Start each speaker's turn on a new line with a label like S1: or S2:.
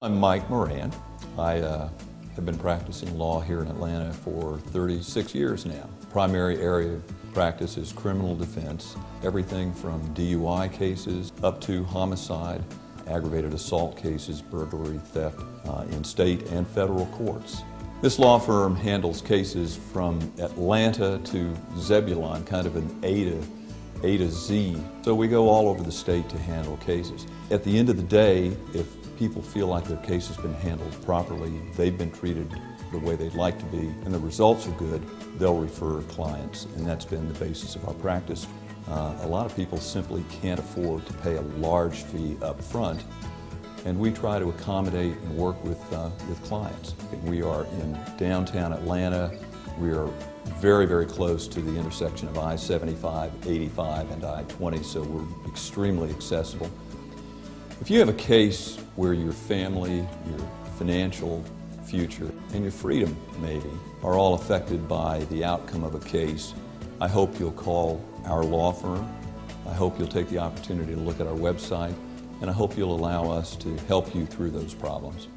S1: I'm Mike Moran. I uh, have been practicing law here in Atlanta for 36 years now. Primary area of practice is criminal defense, everything from DUI cases up to homicide, aggravated assault cases, burglary, theft uh, in state and federal courts. This law firm handles cases from Atlanta to Zebulon, kind of an A to a to Z. So we go all over the state to handle cases. At the end of the day, if people feel like their case has been handled properly, they've been treated the way they'd like to be, and the results are good, they'll refer clients, and that's been the basis of our practice. Uh, a lot of people simply can't afford to pay a large fee up front, and we try to accommodate and work with, uh, with clients. We are in downtown Atlanta. We are very, very close to the intersection of I-75, 85, and I-20, so we're extremely accessible. If you have a case where your family, your financial future, and your freedom, maybe, are all affected by the outcome of a case, I hope you'll call our law firm. I hope you'll take the opportunity to look at our website, and I hope you'll allow us to help you through those problems.